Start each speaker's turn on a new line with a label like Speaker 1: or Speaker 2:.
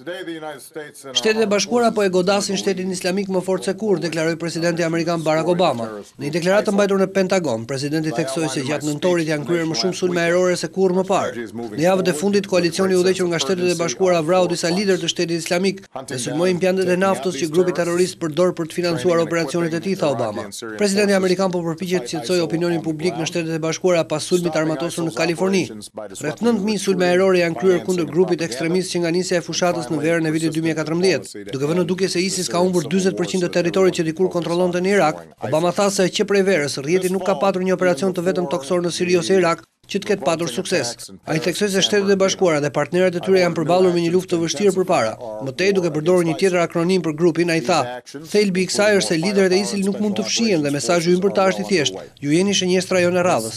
Speaker 1: Shtetet e Bashkuara po e godasin Shtetin Islamik më fort se kurrë, deklaroi presidenti amerikan Barack Obama. Në një deklaratë të mbajtur në Pentagon, presidenti theksoi se gjatë nëntorit janë kryer më shumë sulme ajrore se kurrë më parë. Në javët e fundit, koalicioni i udhëhequr nga Shtetet e Bashkuara vrau disa liderë të Shtetit Islamik dhe sulmoi impiantet e naftës që grupi terrorist përdor për të financuar operacionet e tij, tha Obama. Presidenti amerikan po përpiqet të qetësojë opinionin publik në Shtetet e Bashkuara pas sulmit të armatosur në Kaliforni. Rreth nëntë mijë sulme ajrore janë kryer kundër grupit ekstremist që nga nisja e fushatës në verën e vitit dy mijë e katërmbëdhjetë. Duke vënë në dukje se ISIS ka humbur dyzet për qind të territorit që dikur kontrollonte në Irak, Obama tha se që prej verës, rrjeti nuk ka patur një operacion të vetëm tokësor në Siri ose Irak që të ketë patur sukses. Ai theksoi se Shtetet e Bashkuara dhe partnerët e tyre janë përballur me një luftë të vështirë përpara. Më tej, duke përdorur një tjetër akronim për grupin, ai tha, Thelbi i kësaj është se liderët e ISIL nuk mund të fshihen dhe mesazhi ynë për ta është i thjeshtë, Ju jeni shënjestra jonë e radhës.